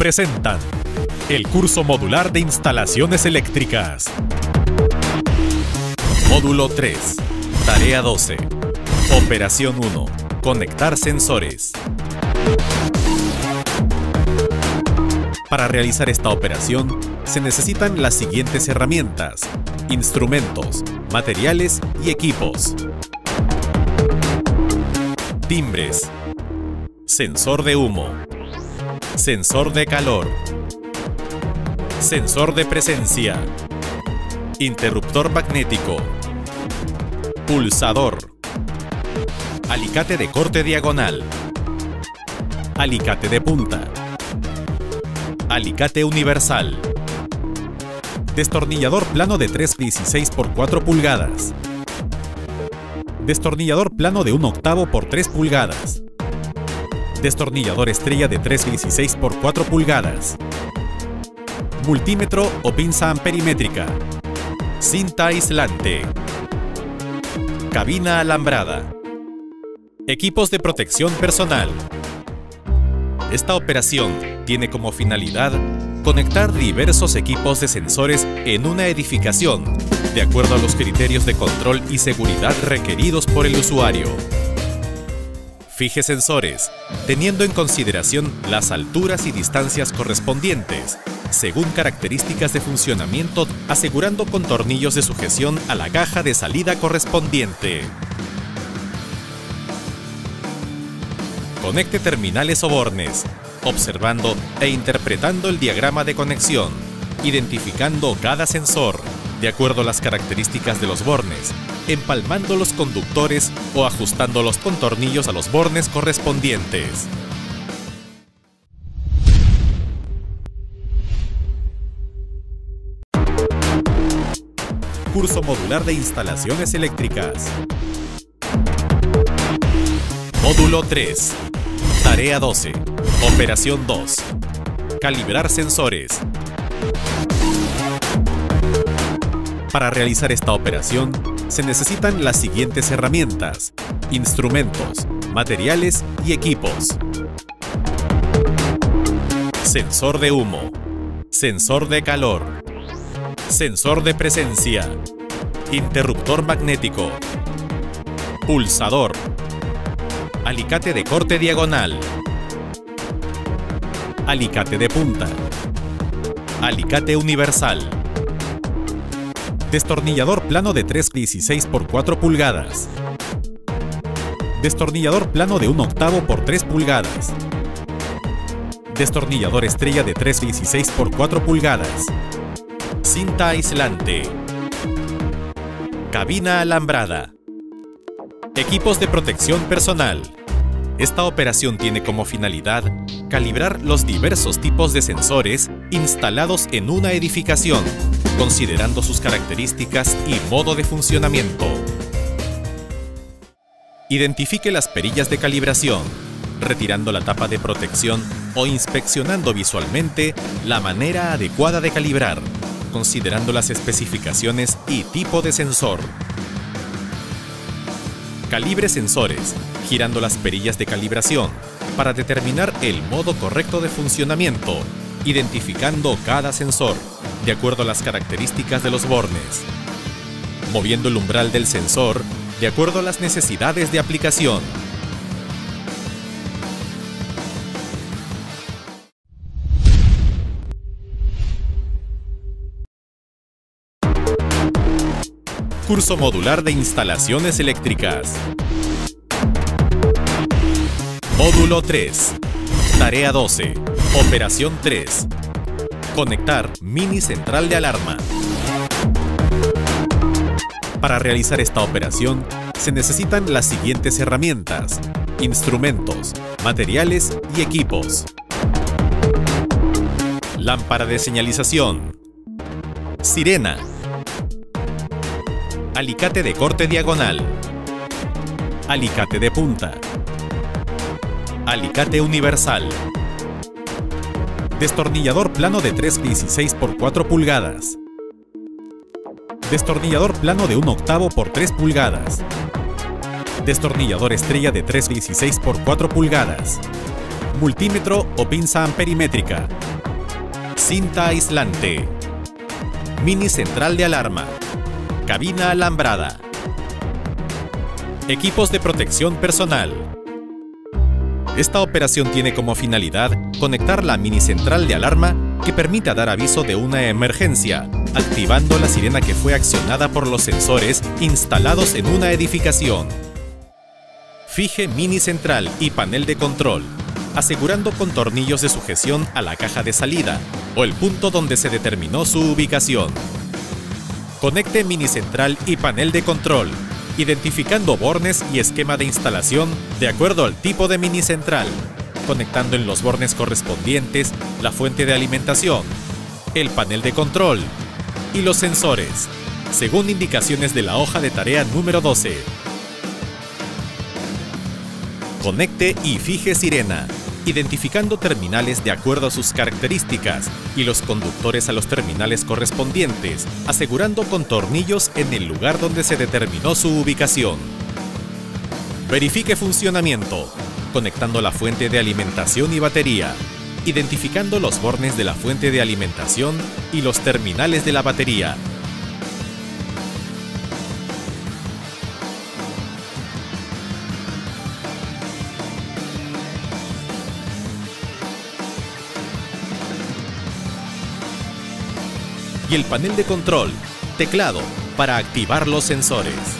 presentan el curso modular de instalaciones eléctricas. Módulo 3. Tarea 12. Operación 1. Conectar sensores. Para realizar esta operación, se necesitan las siguientes herramientas, instrumentos, materiales y equipos. Timbres. Sensor de humo. Sensor de calor. Sensor de presencia. Interruptor magnético. Pulsador. Alicate de corte diagonal. Alicate de punta. Alicate universal. Destornillador plano de 3,16 por 4 pulgadas. Destornillador plano de 1 octavo por 3 pulgadas. Destornillador estrella de 3,16 por 4 pulgadas. Multímetro o pinza amperimétrica. Cinta aislante. Cabina alambrada. Equipos de protección personal. Esta operación tiene como finalidad conectar diversos equipos de sensores en una edificación, de acuerdo a los criterios de control y seguridad requeridos por el usuario. Fije sensores, teniendo en consideración las alturas y distancias correspondientes, según características de funcionamiento, asegurando con tornillos de sujeción a la caja de salida correspondiente. Conecte terminales o bornes, observando e interpretando el diagrama de conexión, identificando cada sensor, de acuerdo a las características de los bornes, empalmando los conductores o ajustándolos con tornillos a los bornes correspondientes. Curso modular de instalaciones eléctricas. Módulo 3. Tarea 12. Operación 2. Calibrar sensores. Para realizar esta operación, se necesitan las siguientes herramientas, instrumentos, materiales y equipos. Sensor de humo. Sensor de calor. Sensor de presencia. Interruptor magnético. Pulsador. Alicate de corte diagonal. Alicate de punta. Alicate universal. Destornillador plano de 3,16 por 4 pulgadas. Destornillador plano de 1 octavo por 3 pulgadas. Destornillador estrella de 3,16 por 4 pulgadas. Cinta aislante. Cabina alambrada. Equipos de protección personal. Esta operación tiene como finalidad calibrar los diversos tipos de sensores instalados en una edificación, considerando sus características y modo de funcionamiento. Identifique las perillas de calibración, retirando la tapa de protección o inspeccionando visualmente la manera adecuada de calibrar, considerando las especificaciones y tipo de sensor. Calibre sensores, girando las perillas de calibración para determinar el modo correcto de funcionamiento, identificando cada sensor de acuerdo a las características de los bornes. Moviendo el umbral del sensor de acuerdo a las necesidades de aplicación. Curso modular de instalaciones eléctricas. Módulo 3. Tarea 12. Operación 3. Conectar mini central de alarma. Para realizar esta operación, se necesitan las siguientes herramientas, instrumentos, materiales y equipos. Lámpara de señalización. Sirena. Alicate de corte diagonal. Alicate de punta. Alicate universal. Destornillador plano de 3,16 por 4 pulgadas. Destornillador plano de 1 octavo por 3 pulgadas. Destornillador estrella de 3,16 por 4 pulgadas. multímetro o pinza amperimétrica, cinta aislante, mini central de alarma, cabina alambrada, equipos de protección personal. Esta operación tiene como finalidad conectar la mini central de alarma que permita dar aviso de una emergencia, activando la sirena que fue accionada por los sensores instalados en una edificación. Fije mini central y panel de control, asegurando con tornillos de sujeción a la caja de salida o el punto donde se determinó su ubicación. Conecte mini central y panel de control, identificando bornes y esquema de instalación de acuerdo al tipo de mini central, conectando en los bornes correspondientes la fuente de alimentación, el panel de control y los sensores, según indicaciones de la hoja de tarea número 12. Conecte y fije sirena, identificando terminales de acuerdo a sus características y los conductores a los terminales correspondientes, asegurando con tornillos en el lugar donde se determinó su ubicación. Verifique funcionamiento, conectando la fuente de alimentación y batería, identificando los bornes de la fuente de alimentación y los terminales de la batería, y el panel de control, teclado para activar los sensores.